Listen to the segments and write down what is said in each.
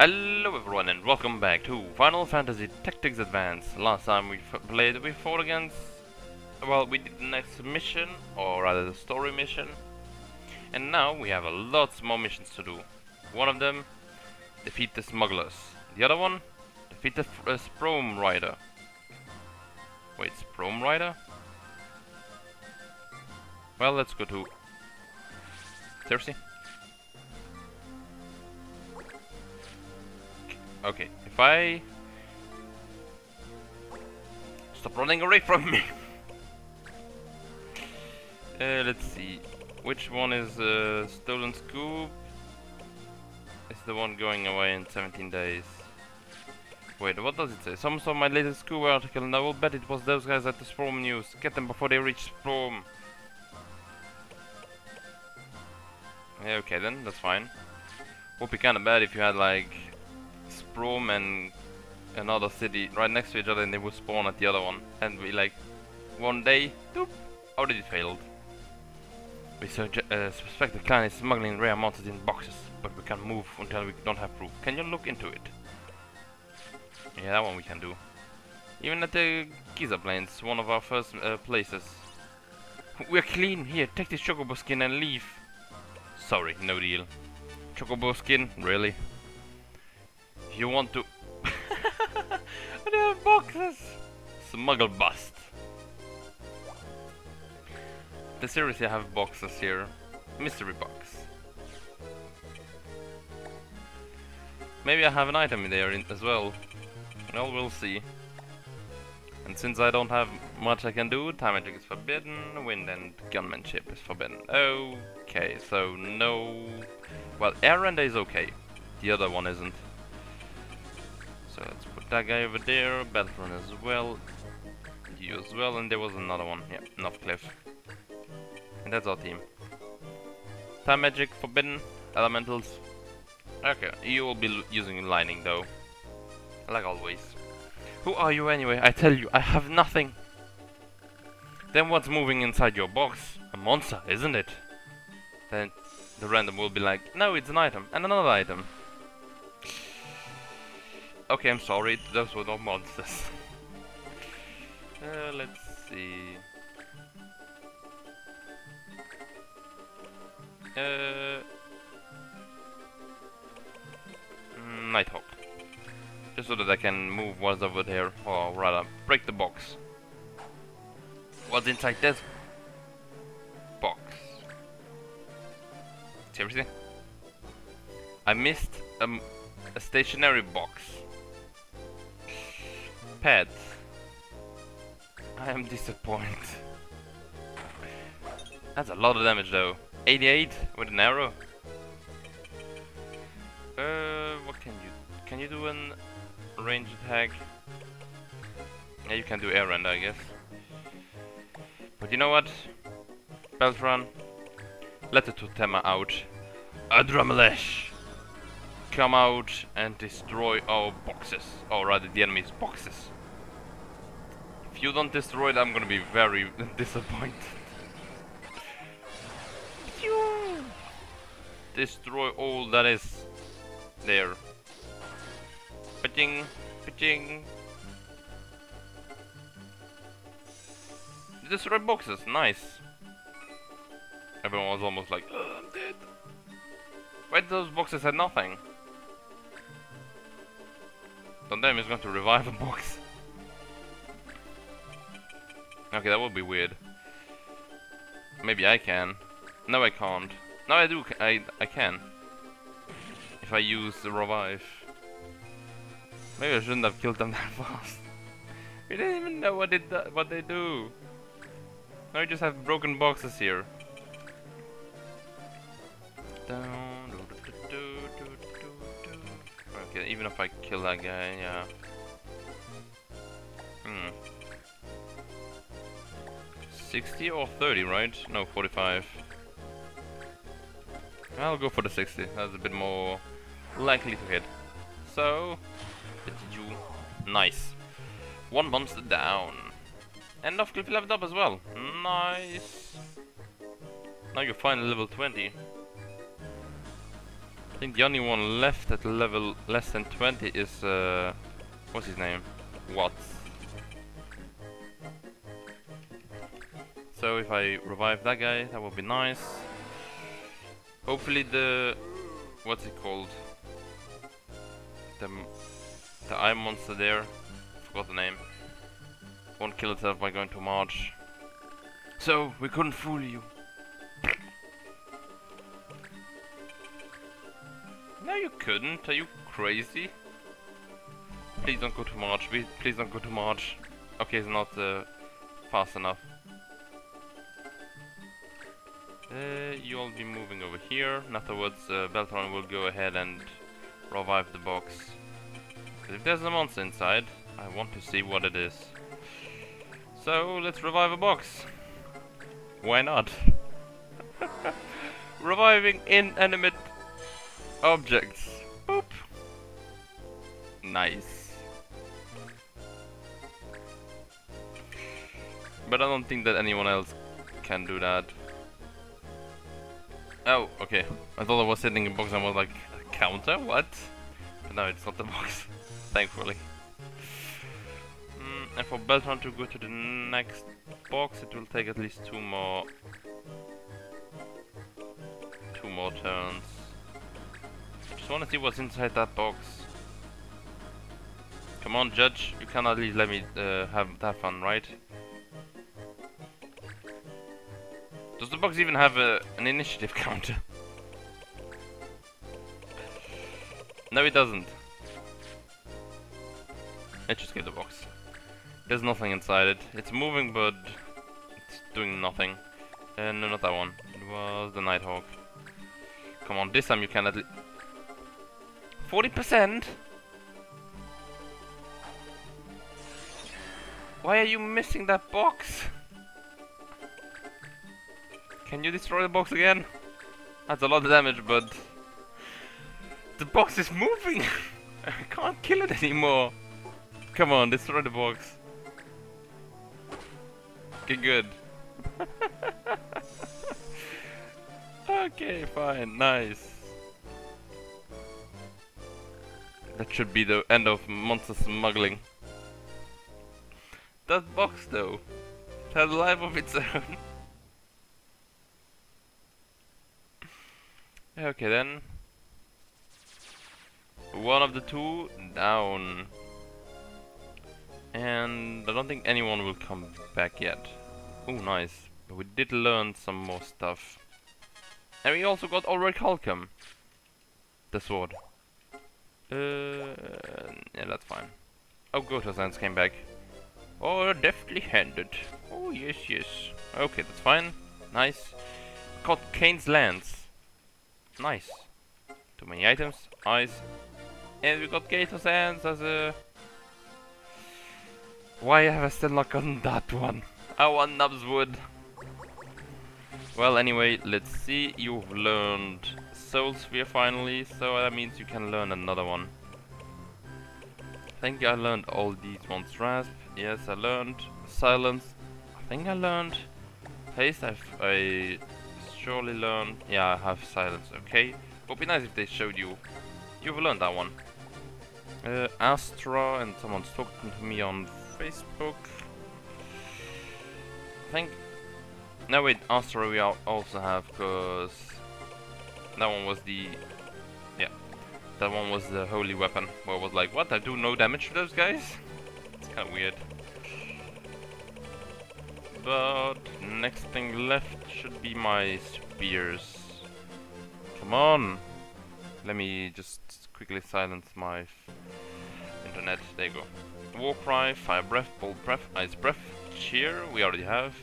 Hello everyone and welcome back to Final Fantasy Tactics Advance. Last time we played, we fought against... Well, we did the next mission, or rather the story mission. And now we have a lots more missions to do. One of them, defeat the smugglers. The other one, defeat the uh, Sprohm Rider. Wait, Sprohm Rider? Well, let's go to... Seriously? Okay, if I... Stop running away from me! uh, let's see. Which one is uh, Stolen Scoop? It's the one going away in 17 days. Wait, what does it say? Some saw my latest Scoop article and I will bet it was those guys at the Sprohm News. Get them before they reach Sprohm. Yeah, okay then, that's fine. Would be kinda bad if you had like Sprohm and another city right next to each other and they would spawn at the other one. And we like, one day, doop, already failed. We uh, suspect the clan is smuggling rare monsters in boxes, but we can't move until we don't have proof. Can you look into it? Yeah, that one we can do. Even at the Giza Plains, one of our first uh, places. We're clean, here, take this chocobo skin and leave. Sorry, no deal. Chocobo skin? Really? You want to... they have boxes! Smuggle bust. They seriously I have boxes here. Mystery box. Maybe I have an item in there in as well. Well, we'll see. And since I don't have much I can do, time magic is forbidden, wind and gunmanship is forbidden. Okay, so no... Well, air render is okay. The other one isn't. So let's put that guy over there, Beltron as well, you as well, and there was another one, yeah, Northcliffe. And that's our team. Time Magic, Forbidden, Elementals. Okay, you will be using Lightning though, like always. Who are you anyway? I tell you, I have nothing. Then what's moving inside your box? A monster, isn't it? Then the random will be like, no, it's an item, and another item. Okay, I'm sorry, those were not monsters. uh, let's see. Uh, mm, Nighthawk. Just so that I can move what's over there, or rather, break the box. What's inside this box? Seriously? I missed um, a stationary box. Pets. I am disappointed. That's a lot of damage though. 88 with an arrow. Uh, what can you... Can you do an range attack? Yeah, you can do air render, I guess. But you know what? Beltron, let the Totema out. Adrammelech! Come out and destroy our boxes. Or rather, the enemy's boxes. If you don't destroy it, I'm gonna be very disappointed. destroy all that is there. Pitching, pitching. Destroy boxes, nice. Everyone was almost like, oh, I'm dead. Wait, those boxes had nothing. Dundam is going to revive a box. Okay, that would be weird. Maybe I can. No, I can't. No, I do. I I can. If I use the revive. Maybe I shouldn't have killed them that fast. we didn't even know what it what they do. Now we just have broken boxes here. Down. Even if I kill that guy, yeah. Hmm. 60 or 30, right? No, 45. I'll go for the 60. That's a bit more likely to hit. So, you nice. One monster down. And Northcliffe leveled up as well. Nice. Now you're finally level 20. I think the only one left at level less than 20 is, uh, what's his name? Watts. So if I revive that guy, that would be nice. Hopefully the, what's it called? The, the eye monster there, forgot the name. Won't kill itself by going to March. So, we couldn't fool you. No, you couldn't. Are you crazy? Please don't go to March. Please don't go to March. Okay, it's not uh, fast enough. Uh, you'll be moving over here. And afterwards, uh, Beltron will go ahead and revive the box. If there's a monster inside, I want to see what it is. So, let's revive a box. Why not? Reviving inanimate objects. Boop. Nice. But I don't think that anyone else can do that. Oh, okay. I thought I was hitting a box and was like, counter? What? But no, it's not the box. Thankfully. Mm, and for Beltron to go to the next box, it will take at least two more... Two more turns. Just wanna see what's inside that box. Come on, Judge. You can at least let me uh, have that fun, right? Does the box even have a, an initiative counter? no, it doesn't. Let's just get the box. There's nothing inside it. It's moving, but it's doing nothing. Uh, no, not that one. It was the Nighthawk. Come on, this time you can at least... 40%? Why are you missing that box? Can you destroy the box again? That's a lot of damage, but... The box is moving! I can't kill it anymore! Come on, destroy the box. Okay, good. okay, fine, nice. That should be the end of monster smuggling. That box though, it has a life of its own. okay then. One of the two down. And I don't think anyone will come back yet. Oh, nice. But we did learn some more stuff. And we also got Ulrich Holcomb. The sword. Uh, yeah, that's fine. Oh, Gotosans came back. Oh, deftly handed. Oh, yes, yes. Okay, that's fine. Nice. Got Kain's Lance. Nice. Too many items. Eyes. And we got Gator's Hands as a... Why have I still not gotten that one? I want Nubswood. Well, anyway, let's see. You've learned Soul Sphere finally, so that means you can learn another one. I think I learned all these ones. Rasp, yes, I learned. Silence, I think I learned. Haste, I've, I surely learned. Yeah, I have Silence, okay. Would be nice if they showed you. You've learned that one. Uh, Astra, and someone's talking to me on Facebook. I think... No wait, Astra we also have, because... That one was the... Yeah. That one was the holy weapon, where I was like, what, I do no damage to those guys? It's kinda weird. But next thing left should be my spears. Come on! Let me just quickly silence my internet. There you go. War Cry, Fire Breath, Bolt Breath, Ice Breath, Cheer, we already have.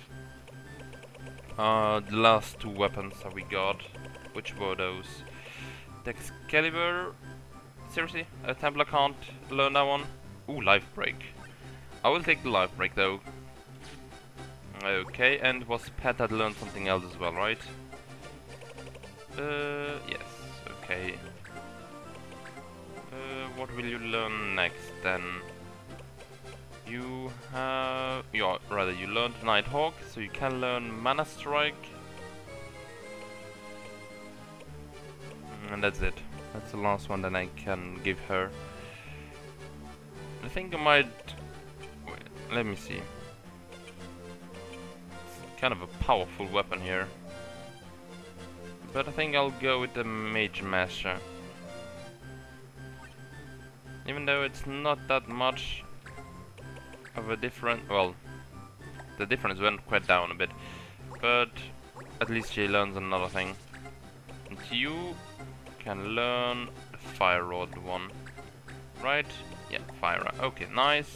Uh, the last two weapons that we got, which were those? The Excalibur, seriously? A Templar can't learn that one? Ooh, Life Break. I will take the Life Break though. Okay, and was Pet that learned something else as well, right? Uh, yes, okay. Uh, what will you learn next then? You have... Yeah, rather, you learned Nighthawk, so you can learn Mana Strike. And that's it. That's the last one that I can give her. I think I might... Wait, let me see. It's kind of a powerful weapon here. But I think I'll go with the Mage Masher. Even though it's not that much of a different... Well, the difference went quite down a bit. But at least she learns another thing. And you can learn the Fire Rod one. Right? Yeah, Fire Rod. Okay, nice.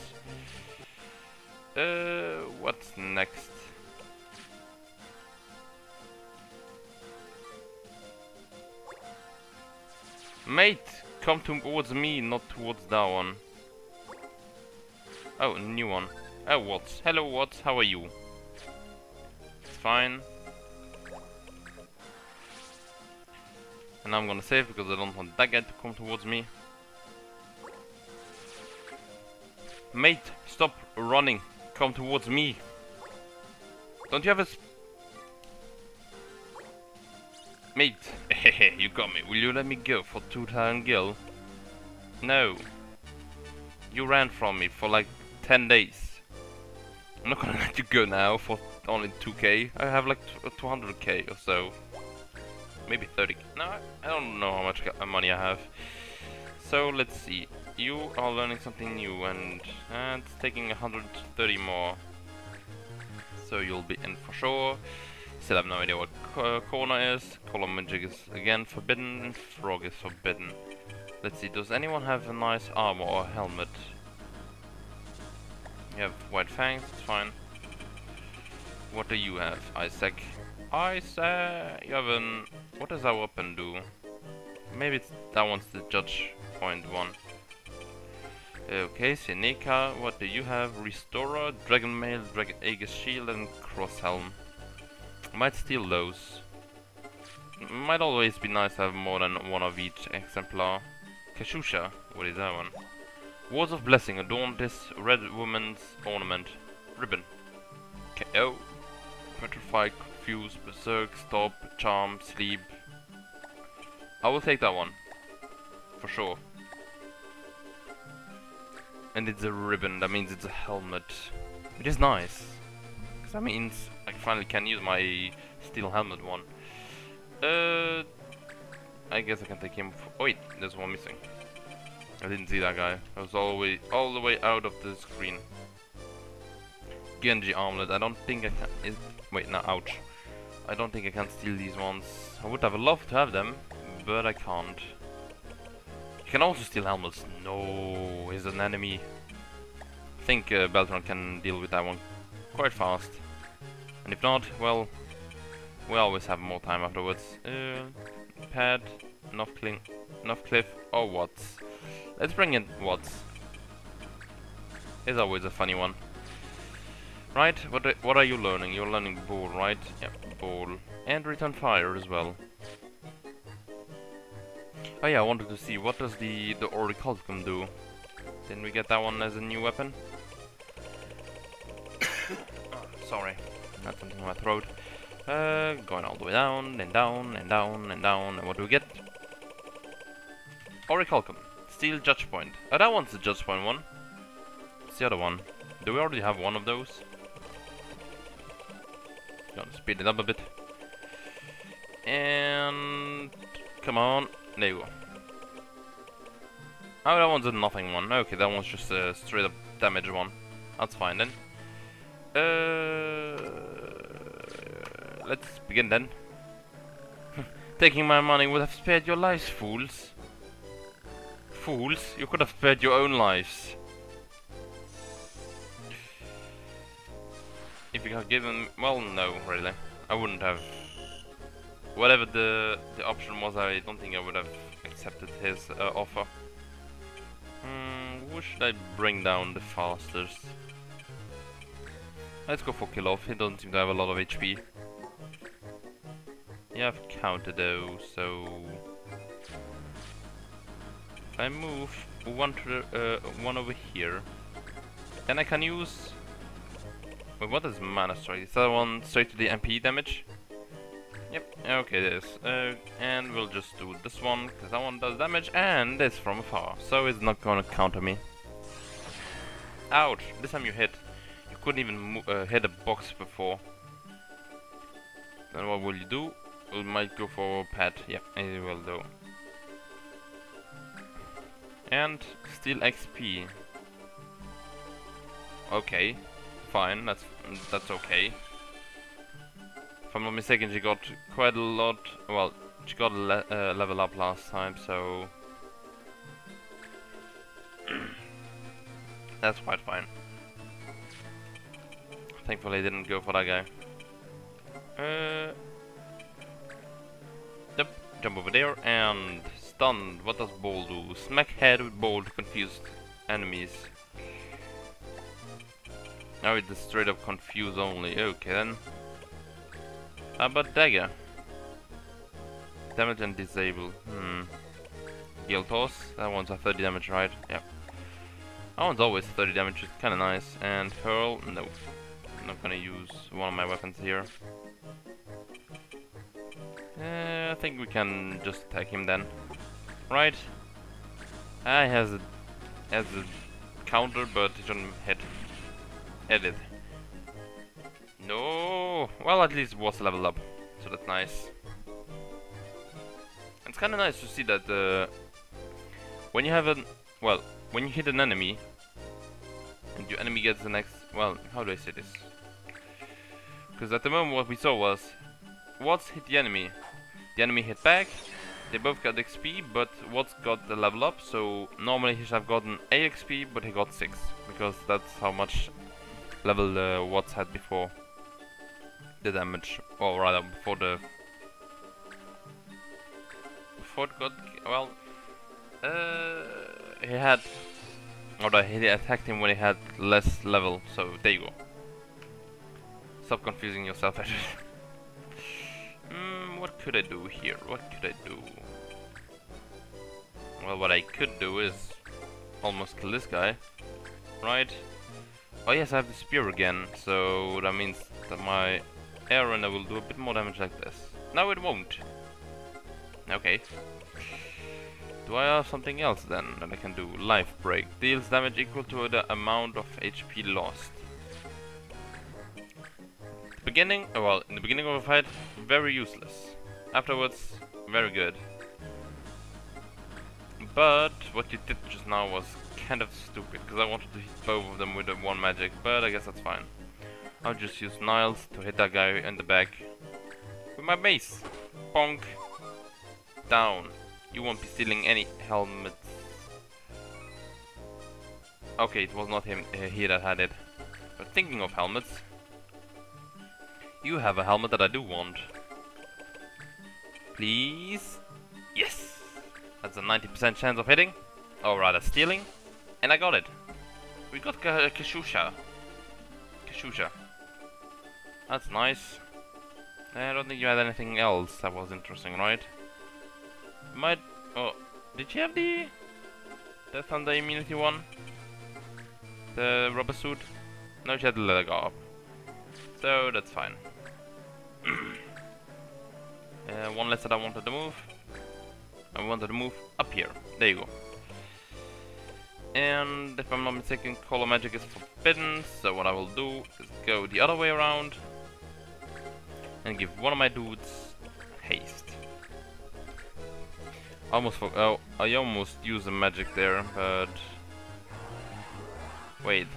Uh, what's next? Mate, come towards me, not towards that one. Oh, new one. Oh, Watts. Hello, Watts. How are you? It's fine. And I'm gonna save because I don't want that guy to come towards me. Mate, stop running. Come towards me. Don't you have a... Mate, you got me. Will you let me go for 2000 gil? No. You ran from me for like 10 days. I'm not gonna let you go now for only 2k. I have like 200k or so. Maybe 30. No, I don't know how much money I have. So let's see. You are learning something new and uh, it's taking 130 more. So you'll be in for sure. Still have no idea what co corner is. Column magic is again forbidden. Frog is forbidden. Let's see, does anyone have a nice armor or helmet? You have white fangs, it's fine. What do you have, Isaac? Isaac, you have an... What does that weapon do? Maybe it's that one's the judge point one. Okay, Seneca, what do you have? Restorer, Dragon Mail, Dragon Aegis Shield and Cross Helm. Might steal those. Might always be nice to have more than one of each exemplar. Cachusha, what is that one? Words of Blessing, adorn this red woman's ornament. Ribbon. KO. Petrify, Confuse, Berserk, Stop, Charm, Sleep. I will take that one. For sure. And it's a ribbon, that means it's a helmet. It is nice. Because that means I finally can use my steel helmet one. Uh, I guess I can take him. oh wait, there's one missing. I didn't see that guy. I was all the way, all the way out of the screen. Genji armlet. I don't think I can. Is, wait, no, ouch. I don't think I can steal these ones. I would have loved to have them, but I can't. You can also steal helmets. No, he's an enemy. I think uh, Beltron can deal with that one quite fast. And if not, well, we always have more time afterwards. Uh, pad, enough clean, enough cliff, or what? Let's bring in Watts. It's always a funny one. Right, what what are you learning? You're learning ball, right? Yeah, ball. And return fire as well. Oh yeah, I wanted to see, what does the, the Orichalcum do? Didn't we get that one as a new weapon? oh, sorry, had something in my throat. Uh, going all the way down, and down, and down, and down, and what do we get? Orichalcum. Steel Judge Point. Oh, that one's the Judge Point one. What's the other one? Do we already have one of those? Gonna speed it up a bit. And... Come on. There you go. Oh, that one's a nothing one. Okay, that one's just a straight up damage one. That's fine then. Uh, let's begin then. Taking my money would have spared your lives, fools fools, you could have spared your own lives. If you had given... well, no, really. I wouldn't have. Whatever the, the option was, I don't think I would have accepted his uh, offer. Hmm, who should I bring down the fastest? Let's go for Kill-Off, he doesn't seem to have a lot of HP. Yeah, I've counted though, so... If I move one to the, uh, one over here, then I can use. Wait, what is mana strike? Is that one straight to the MP damage? Yep, okay it is. Uh, and we'll just do this one, because that one does damage, and it's from afar, so it's not gonna counter me. Ouch! This time you hit. You couldn't even uh, hit a box before. Then what will you do? We might go for pet. Yep, it will do. And steal XP. Okay, fine. That's that's okay. If I'm not mistaken, she got quite a lot. Well, she got a le uh, level up last time, so that's quite fine. Thankfully, I didn't go for that guy. Uh, yep, jump over there and stunned. What does ball do? Smack head with ball to confuse enemies. Now it's straight up confuse only. Okay then. How about dagger? Damage and disable. Hmm. Heal toss. That one's a 30 damage, right? Yep. That one's always 30 damage, it's kinda nice. And hurl, no. I'm not gonna use one of my weapons here. Uh, I think we can just attack him then. Right. I has a has a counter, but it shouldn't hit. Hit it. No. Well, at least it was leveled up, so that's nice. It's kind of nice to see that uh, when you have an well, when you hit an enemy, and your enemy gets the next. Well, how do I say this? Because at the moment, what we saw was, what's hit the enemy, the enemy hit back, they both got XP, but Watts got the level up, so normally he should have gotten 8 XP, but he got 6, because that's how much level uh, Watts had before the damage, or rather before the... Before it got... well... Uh, he had... Or he attacked him when he had less level, so there you go. Stop confusing yourself, Hmm, what could I do here? What could I do? Well, what I could do is almost kill this guy, right? Oh yes, I have the spear again, so that means that my arrow will do a bit more damage like this. No, it won't. Okay. Do I have something else then that I can do? Life Break. Deals damage equal to the amount of HP lost. Beginning, oh, well, in the beginning of a fight, very useless. Afterwards, very good. But what you did just now was kind of stupid, because I wanted to hit both of them with one magic, but I guess that's fine. I'll just use Niles to hit that guy in the back with my mace. Bonk. Down. You won't be stealing any helmets. Okay, it was not him uh, here that had it. But thinking of helmets, you have a helmet that I do want. Please? Yes! That's a 90% chance of hitting, or rather stealing, and I got it. We got K Cachusha. Cachusha. That's nice. I don't think you had anything else that was interesting, right? Might... Oh, did you have the... The Thunder Immunity one? The rubber suit? No, she had the leather garb. So, that's fine. uh, one less that I wanted to move. I wanted to move up here. There you go. And if I'm not mistaken, color magic is forbidden, so what I will do is go the other way around and give one of my dudes haste. Almost for oh, I almost used a magic there, but wait.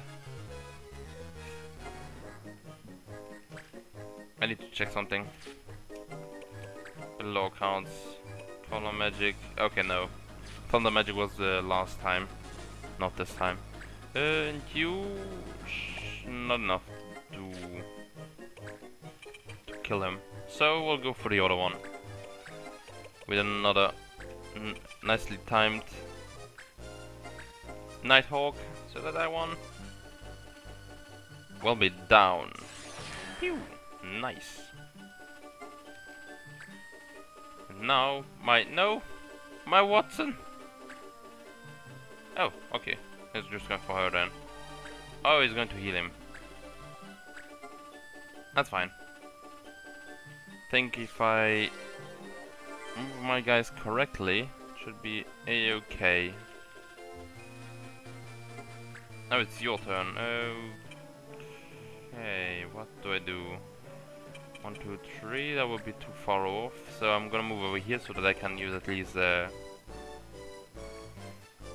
I need to check something. Below counts. Color magic. Okay, no. Thunder magic was the last time, not this time. And you not enough to to kill him. So we'll go for the other one with another nicely timed Nighthawk. So that I one will be down. Nice. And now, my... No! My Watson! Oh, okay. He's just going for her then. Oh, he's going to heal him. That's fine. think if I move my guys correctly, should be a-okay. Now it's your turn. Okay, what do I do? One, two, three, that would be too far off. So I'm gonna move over here so that I can use at least uh,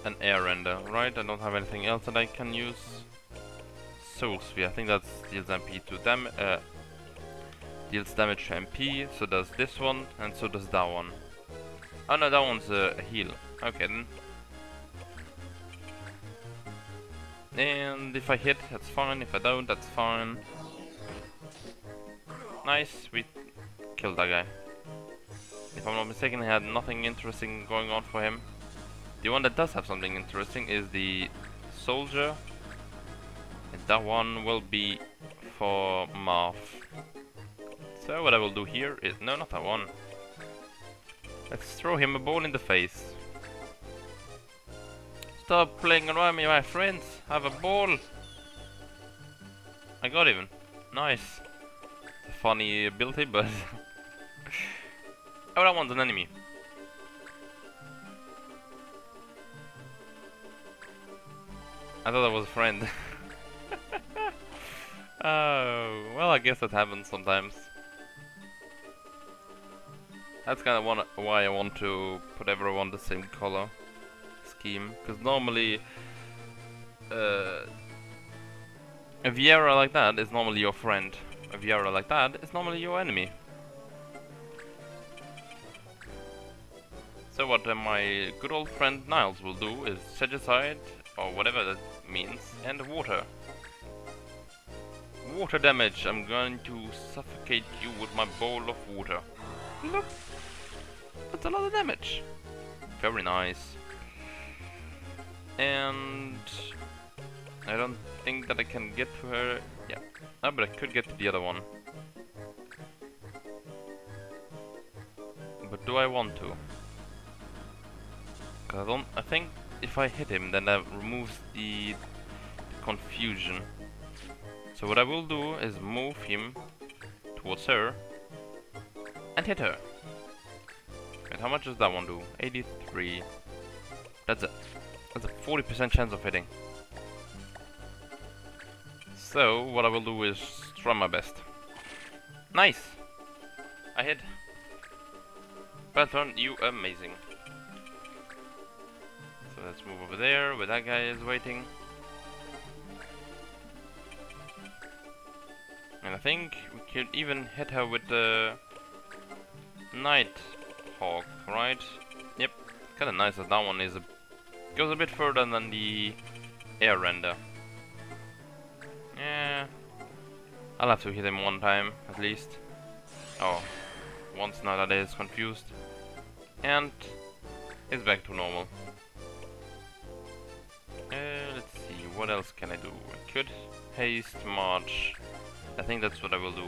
an air render, right? I don't have anything else that I can use. Soul Sphere, I think that deals MP to dam uh, deals damage to MP, so does this one, and so does that one. Oh no, that one's a heal. Okay then. And if I hit, that's fine. If I don't, that's fine. Nice, we killed that guy. If I'm not mistaken, he had nothing interesting going on for him. The one that does have something interesting is the soldier. And that one will be for Marth. So what I will do here is... No, not that one. Let's throw him a ball in the face. Stop playing around me, my friends. Have a ball. I got even. Nice. funny ability, but... oh, that one's an enemy. I thought that was a friend. oh, well, I guess that happens sometimes. That's kind of why I want to put everyone the same color scheme, because normally uh, a Viera like that is normally your friend. A Viera like that is normally your enemy. So what uh, my good old friend Niles will do is set aside, or whatever that means, and water. Water damage, I'm going to suffocate you with my bowl of water. Look, that's a lot of damage. Very nice. And I don't think that I can get to her. Yeah, no, but I could get to the other one. But do I want to? Cause I don't. I think if I hit him, then that removes the, confusion. So what I will do is move him towards her and hit her. And how much does that one do? 83. That's a that's a 40% chance of hitting. So what I will do is try my best. Nice. I hit. Patron, you amazing. So let's move over there where that guy is waiting. And I think we could even hit her with the Night Hawk, right? Yep, kinda nice that that one is a goes a bit further than the air render. Yeah, I'll have to hit him one time at least. Oh, once now that is confused. And it's back to normal. What else can I do? I could haste march. I think that's what I will do.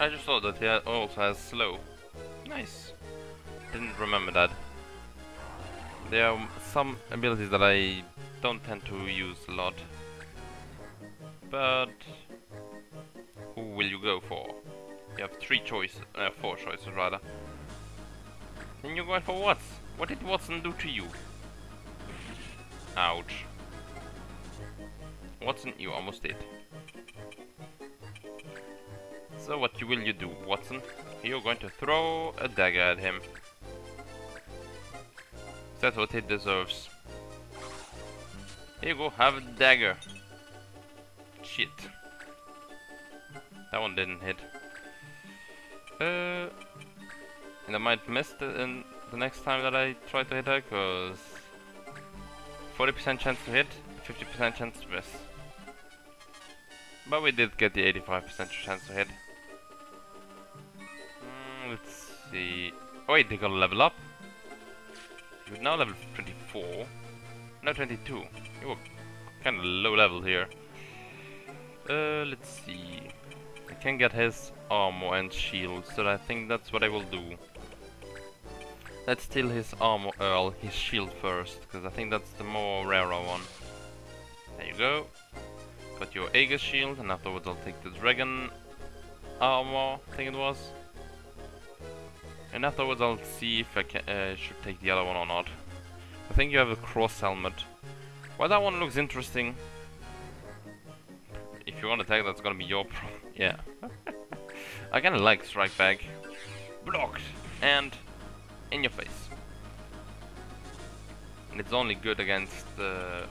I just saw that he also has slow. Nice. Didn't remember that. There are some abilities that I don't tend to use a lot. But who will you go for? You have three choices, uh, four choices rather. And you're going for what? What did Watson do to you? Ouch. Watson, you almost did. So what will you do, Watson? You're going to throw a dagger at him. That's what he deserves. Here you go, have a dagger. Shit. That one didn't hit. Uh, and I might miss the, in the next time that I try to hit her, cause 40% chance to hit, 50% chance to miss. But we did get the 85% chance to hit. Mm, let's see. Oh wait, they got a level up. You're now level 24. No, 22. You were kind of low level here. Uh, let's see. I can get his armor and shield, so I think that's what I will do. Let's steal his armor, Earl, his shield first, because I think that's the more rarer one. There you go. Got your Aegis shield, and afterwards I'll take the dragon armor, I think it was. And afterwards I'll see if I can, uh, should take the other one or not. I think you have a cross helmet. Well, that one looks interesting. If you want to take that's gonna be your problem. yeah. I kinda like Strike Back. Blocked! And in your face. And it's only good against uh,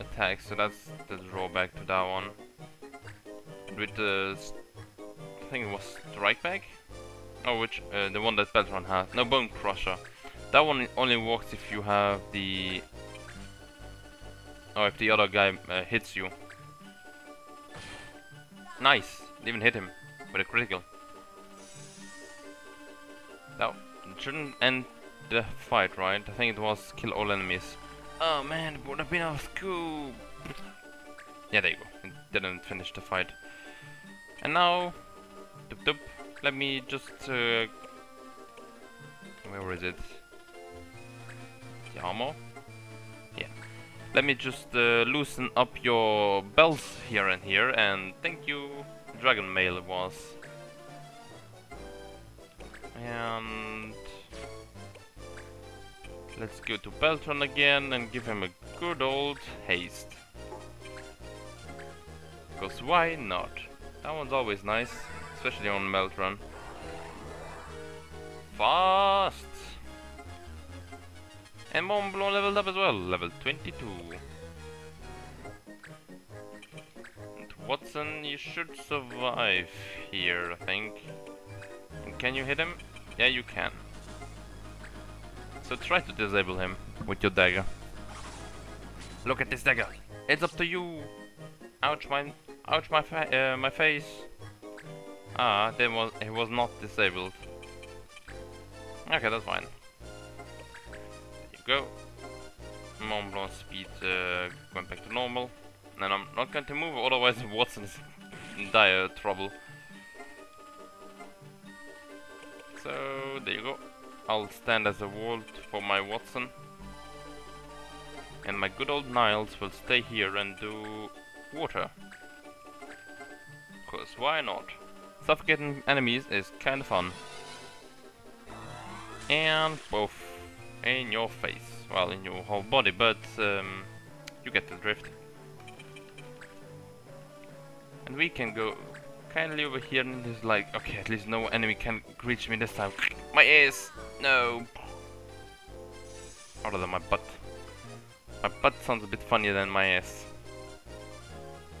attacks, so that's the drawback to that one. With the... I think it was Strike Back? Oh, which, uh, the one that Beltron has. No, Bone Crusher. That one only works if you have the... Oh, if the other guy uh, hits you. Nice! Even hit him with a critical. That shouldn't end the fight, right? I think it was kill all enemies. Oh man, it would have been a scoop! Yeah, there you go. It didn't finish the fight. And now... Doop doop. Let me just... Uh, where is it? The armor? Yeah. Let me just uh, loosen up your belts here and here and thank you Dragon Mail was. And let's go to Beltron again and give him a good old haste. Because why not? That one's always nice, especially on Beltron. Fast! And Mont leveled up as well, level 22. Watson, you should survive here, I think. And can you hit him? Yeah, you can. So try to disable him with your dagger. Look at this dagger. It's up to you. Ouch my, ouch my, fa uh, my face. Ah, then was he was not disabled. Okay, that's fine. There you go. Mont Blanc speed uh, went back to normal. And I'm not going to move, otherwise Watson is in dire trouble. So, there you go. I'll stand as a wall for my Watson. And my good old Niles will stay here and do water. Cause why not? Suffocating enemies is kinda fun. And both in your face. Well, in your whole body, but um, you get the drift. And we can go kindly over here and it's like, okay, at least no enemy can reach me this time. My ears! No! Other than my butt. My butt sounds a bit funnier than my ass.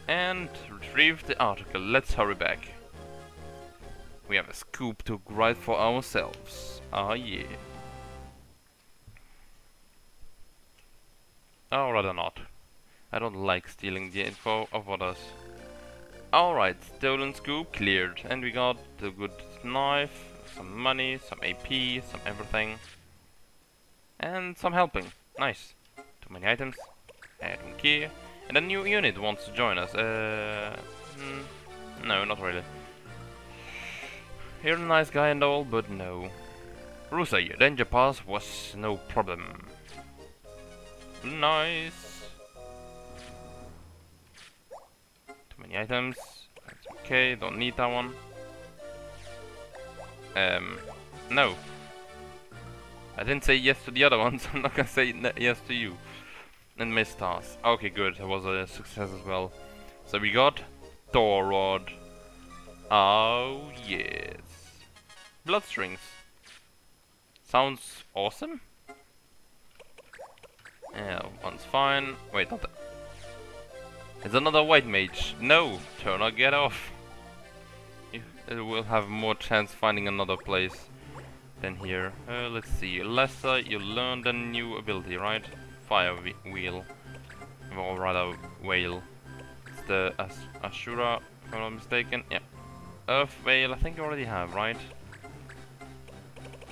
And retrieve the article. Let's hurry back. We have a scoop to write for ourselves. Ah yeah. Or rather not. I don't like stealing the info of others. Alright, stolen scoop cleared. And we got a good knife, some money, some AP, some everything. And some helping. Nice. Too many items. I don't care. And a new unit wants to join us. Uh, mm, no, not really. You're a nice guy and all, but no. Rusa, your danger pass was no problem. Nice. Too many items. Okay, don't need that one. Um, no. I didn't say yes to the other ones, I'm not gonna say yes to you. And miss stars. Okay, good, that was a success as well. So we got Thor Rod. Oh, yes. Bloodstrings. Sounds awesome. Yeah, one's fine. Wait, not that. It's another white mage. No, Turner, get off. You will have more chance finding another place than here. Uh, let's see. Lesser, you learned a new ability, right? Fire wheel. Or rather, whale. It's the As Ashura, if I'm not mistaken. Yeah. Earth Veil, I think you already have, right?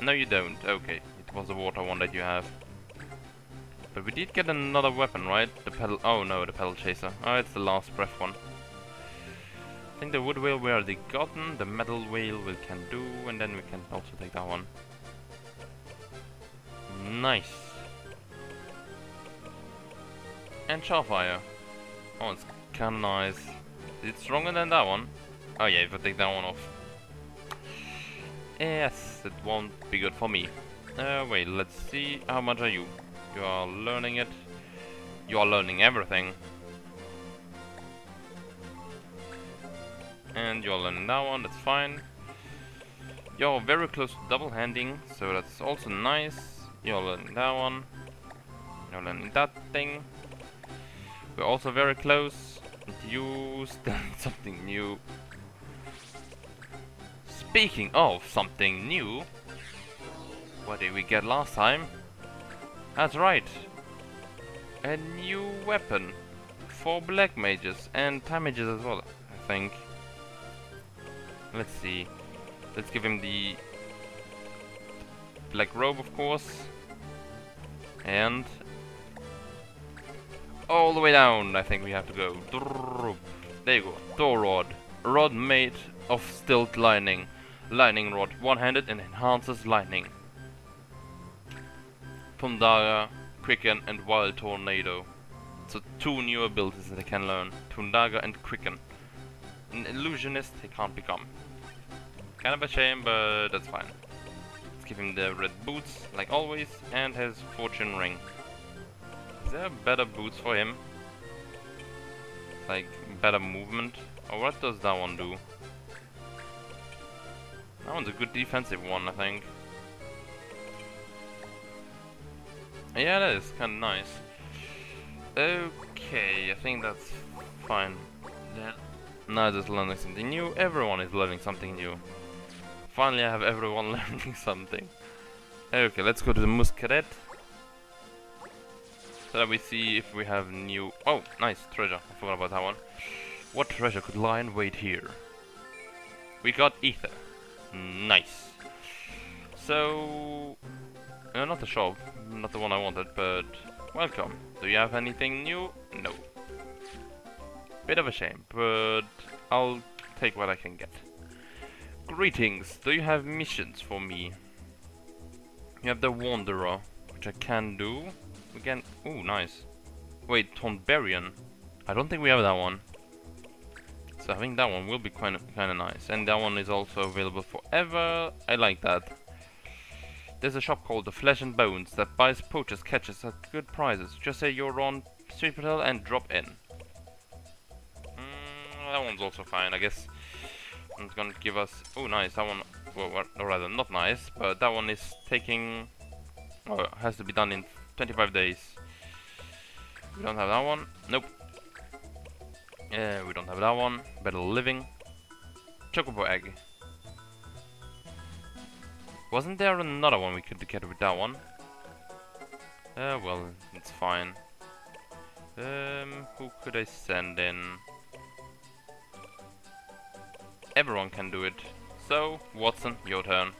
No, you don't. Okay. It was the water one that you have. But we did get another weapon, right? The pedal... Oh no, the pedal chaser. Oh, it's the last breath one. I think the wood wheel we already gotten, the metal wheel we can do, and then we can also take that one. Nice. And Charfire. Oh, it's kinda nice. Is it stronger than that one? Oh yeah, if I take that one off. Yes, it won't be good for me. Uh, wait, let's see. How much are you? You are learning it. You are learning everything. And you're learning that one, that's fine. You're very close to double handing, so that's also nice. You're learning that one. You're learning that thing. We're also very close. You still something new. Speaking of something new, what did we get last time? That's right. A new weapon for black mages and time mages as well, I think. Let's see. Let's give him the black robe, of course. And all the way down, I think we have to go. There you go. Door rod. Rod made of stilt lining. Lightning rod. One-handed and enhances lightning. Thundaga, Quicken and Wild Tornado. So two new abilities that I can learn. Thundaga and Quicken. An illusionist he can't become. Kind of a shame, but that's fine. Let's give him the red boots, like always, and his fortune ring. Is there better boots for him? Like, better movement? Or what does that one do? That one's a good defensive one, I think. Yeah, that is kind of nice. Okay, I think that's fine. Yeah. Now just learning something new. Everyone is learning something new. Finally, I have everyone learning something. Okay, let's go to the Muscadet. So that we see if we have new... Oh, nice, treasure. I forgot about that one. What treasure could lie in wait here? We got ether. Nice. So... Not the shop, not the one I wanted, but welcome. Do you have anything new? No. Bit of a shame, but I'll take what I can get. Greetings, do you have missions for me? You have the Wanderer, which I can do. We can... Oh, nice. Wait, Tonbarian. I don't think we have that one. So I think that one will be kind of kind of nice. And that one is also available forever. I like that. There's a shop called the Flesh and Bones that buys poachers catches at good prices. Just say you're on Street Patrol and drop in. Mm, that one's also fine, I guess. It's gonna give us... Oh, nice. That one... Well, or rather, not nice, but that one is taking... Oh, has to be done in 25 days. We don't have that one. Nope. Yeah, we don't have that one. Better living. Chocobo egg. Wasn't there another one we could get with that one? Uh, well, it's fine. Um, who could I send in? Everyone can do it. So, Watson, your turn.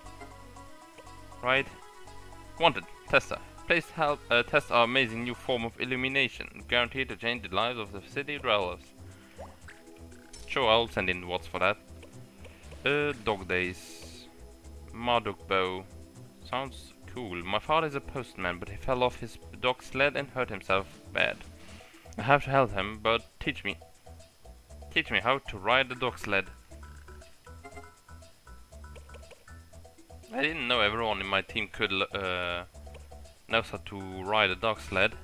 Right. Wanted, tester. Please help uh, test our amazing new form of illumination. Guaranteed to change the lives of the city dwellers. Sure, I'll send in Watts for that. Uh, dog days. Marduk bow. Sounds cool. My father is a postman, but he fell off his dog sled and hurt himself bad. I have to help him, but teach me. Teach me how to ride the dog sled. I didn't know everyone in my team could uh, how to ride a dog sled.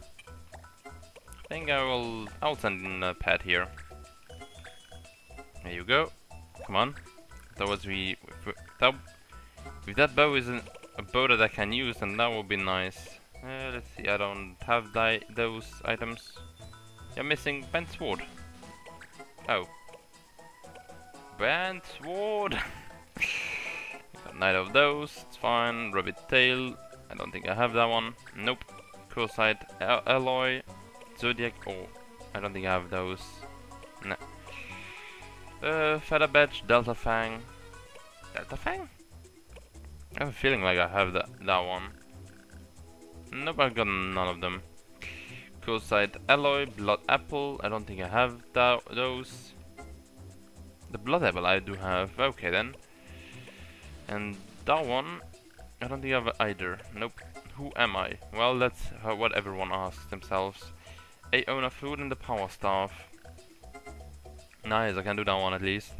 I think I will I'll send in a pet here. There you go. Come on. That was we that if that bow isn't a bow that I can use then that would be nice. Uh, let's see, I don't have those items. You're missing bent sword. Oh. Bent sword! neither of those, it's fine. Rabbit tail, I don't think I have that one. Nope. Coolside alloy, Zodiac, oh, I don't think I have those. Nah. Uh, Feather Badge, Delta Fang. Delta Fang? I have a feeling like I have that, that one. Nope, I've got none of them. Coolside Alloy, Blood Apple, I don't think I have that, those. The Blood Apple I do have, okay then. And that one, I don't think I have either. Nope. Who am I? Well, that's what everyone asks themselves. A food and the power staff. Nice, I can do that one at least.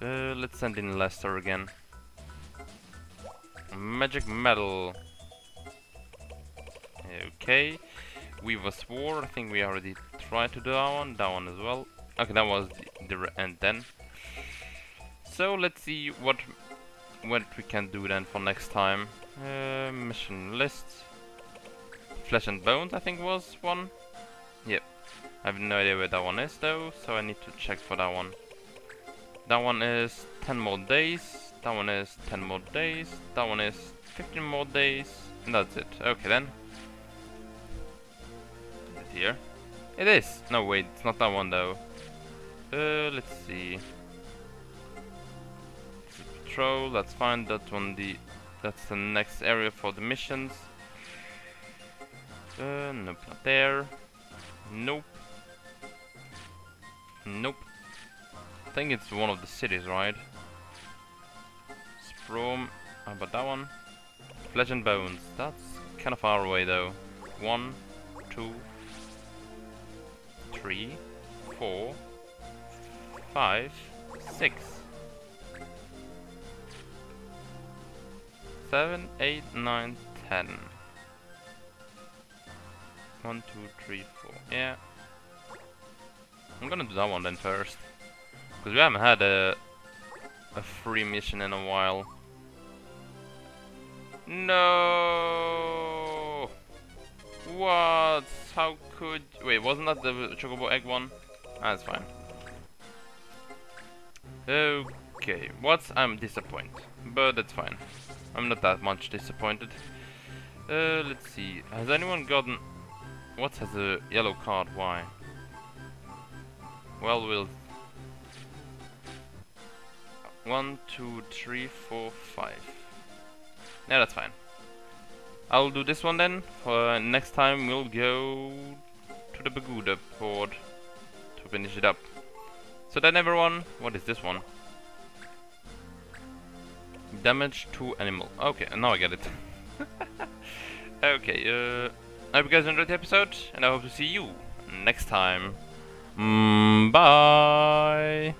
Uh, let's send in Lester again. Magic metal. Okay. Weaver Sword, I think we already tried to do that one, that one as well. Okay, that was the, the end then. So let's see what what we can do then for next time. Uh, mission list. Flesh and Bones I think was one. Yep. I have no idea where that one is though, so I need to check for that one. That one is 10 more days. That one is 10 more days. That one is 15 more days. And that's it. Okay then It here? It is! No, wait, it's not that one though. Uh, let's see. Patrol, that's fine. That's one the that's the next area for the missions. Uh, nope, not there. Nope. Nope. I think it's one of the cities, right? Sprohm. How about that one? Flesh and Bones. That's kind of far away though. One, two, three, four, five, six, seven, eight, nine, ten. One, two, three, four. Yeah. I'm gonna do that one then first. Because we haven't had a, a free mission in a while. No! What? How could... Wait, wasn't that the Chocobo Egg one? Ah, that's fine. Okay, what? I'm disappointed. But that's fine. I'm not that much disappointed. Uh, let's see. Has anyone gotten... What has a yellow card? Why? Well, we'll... One, two, three, four, five. Yeah, that's fine. I'll do this one then. For next time we'll go to the Baguba port to finish it up. So then everyone, what is this one? Damage to animal. Okay, now I get it. okay, uh, I hope you guys enjoyed the episode, and I hope to see you next time. Mm, bye!